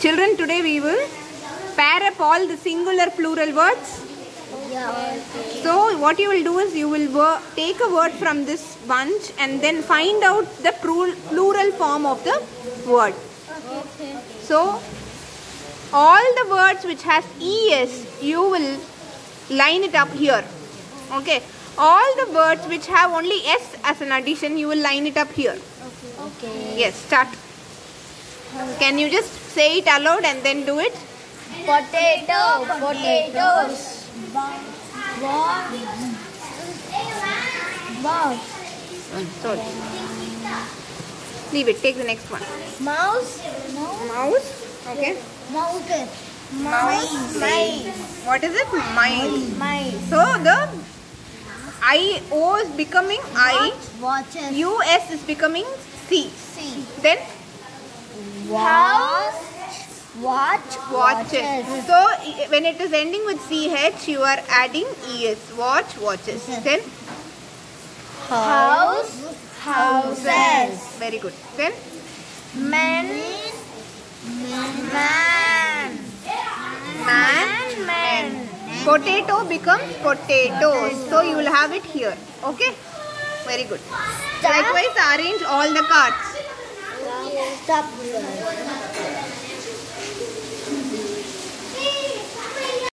Children, today we will pair up all the singular plural words. Yeah. So what you will do is you will take a word from this bunch and then find out the plural form of the word. Okay. So all the words which has es you will line it up here. Okay. All the words which have only s as an addition you will line it up here. Okay. Yes, start. Can you just say it aloud and then do it? Potato. Potatoes. Sorry. Leave it. Take the next one. Mouse. Mouse. Okay. Mouse. Mouse. Mice. What is it? Mice. Mice. So the I O is becoming I. Watches. U S is becoming C. C. Then House. Watch. watches. So when it is ending with CH, you are adding ES. Watch, watches. Then House. Houses. very good. Then Men. Man. man, man. Potato becomes potatoes. So you will have it here. Okay. Very good. Likewise, arrange all the cards stop.